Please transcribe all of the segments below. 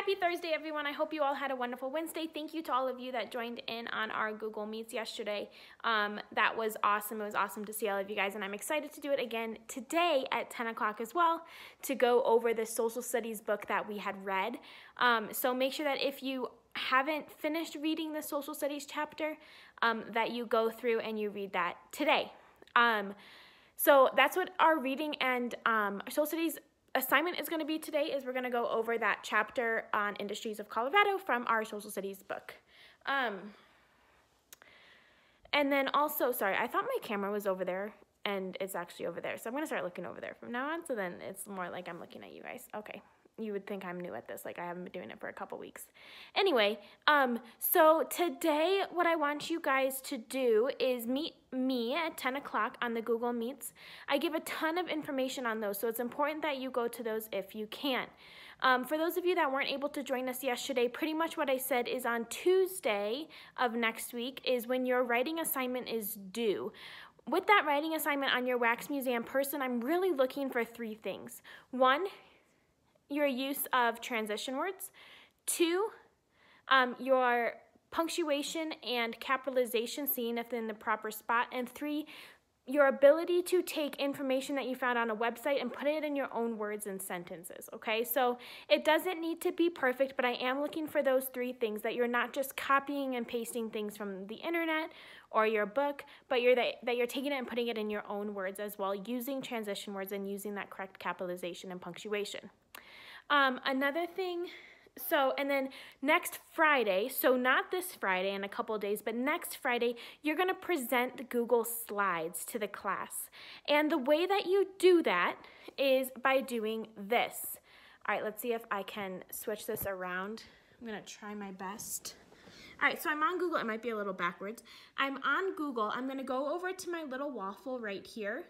Happy Thursday, everyone. I hope you all had a wonderful Wednesday. Thank you to all of you that joined in on our Google Meets yesterday. Um, that was awesome. It was awesome to see all of you guys, and I'm excited to do it again today at 10 o'clock as well to go over the social studies book that we had read. Um, so make sure that if you haven't finished reading the social studies chapter, um, that you go through and you read that today. Um, so that's what our reading and um, social studies assignment is going to be today is we're going to go over that chapter on industries of Colorado from our social studies book. Um, and then also, sorry, I thought my camera was over there and it's actually over there. So I'm going to start looking over there from now on. So then it's more like I'm looking at you guys. Okay you would think I'm new at this, like I haven't been doing it for a couple weeks. Anyway, um, so today what I want you guys to do is meet me at 10 o'clock on the Google Meets. I give a ton of information on those, so it's important that you go to those if you can. Um, for those of you that weren't able to join us yesterday, pretty much what I said is on Tuesday of next week is when your writing assignment is due. With that writing assignment on your Wax Museum person, I'm really looking for three things. One, your use of transition words. Two, um, your punctuation and capitalization seen if they're in the proper spot. And three, your ability to take information that you found on a website and put it in your own words and sentences, okay? So it doesn't need to be perfect, but I am looking for those three things that you're not just copying and pasting things from the internet or your book, but you're that you're taking it and putting it in your own words as well, using transition words and using that correct capitalization and punctuation. Um, another thing, so, and then next Friday, so not this Friday in a couple days, but next Friday, you're to present Google Slides to the class. And the way that you do that is by doing this. All right, let's see if I can switch this around. I'm to try my best. All right, so I'm on Google. It might be a little backwards. I'm on Google. I'm to go over to my little waffle right here,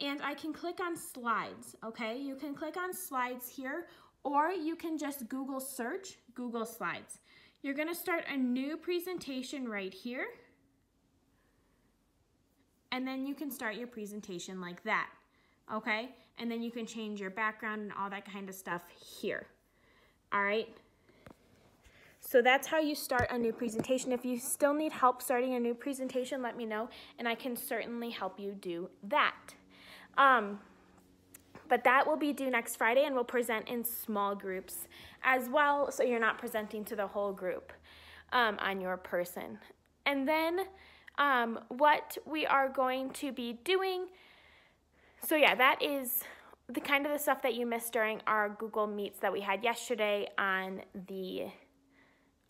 and I can click on slides, okay? You can click on slides here, or you can just Google search Google Slides. You're gonna start a new presentation right here, and then you can start your presentation like that, okay? And then you can change your background and all that kind of stuff here, all right? So that's how you start a new presentation. If you still need help starting a new presentation, let me know, and I can certainly help you do that. Um, but that will be due next Friday and we'll present in small groups as well, so you're not presenting to the whole group um, on your person. And then um, what we are going to be doing, so yeah, that is the kind of the stuff that you missed during our Google Meets that we had yesterday on the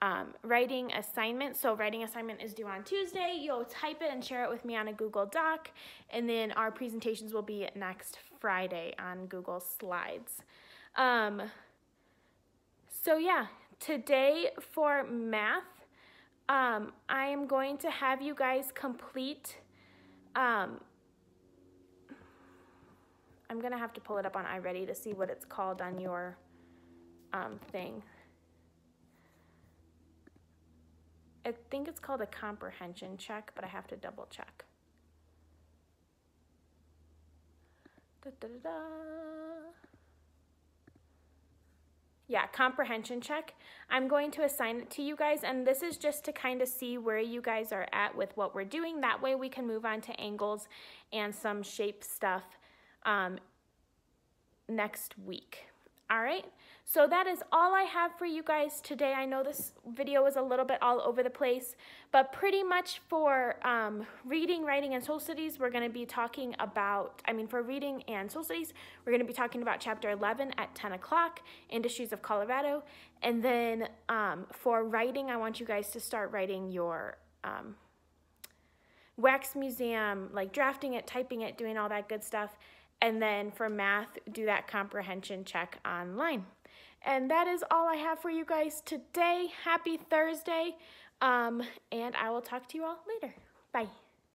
um, writing assignment. So writing assignment is due on Tuesday. You'll type it and share it with me on a Google Doc. And then our presentations will be next Friday on Google Slides. Um, so yeah, today for math, um, I am going to have you guys complete, um, I'm to have to pull it up on iReady to see what it's called on your um, thing. I think it's called a comprehension check, but I have to double check. Da, da, da, yeah, comprehension check. I'm going to assign it to you guys, and this is just to kind of see where you guys are at with what we're doing. That way we can move on to angles and some shape stuff um, next week. All right, so that is all I have for you guys today. I know this video is a little bit all over the place, but pretty much for um, reading, writing, and soul studies, we're gonna be talking about, I mean, for reading and soul studies, we're gonna be talking about chapter 11 at 10 o'clock, Industries of Colorado. And then um, for writing, I want you guys to start writing your um, wax museum, like drafting it, typing it, doing all that good stuff. And then for math, do that comprehension check online. And that is all I have for you guys today. Happy Thursday. Um, and I will talk to you all later. Bye.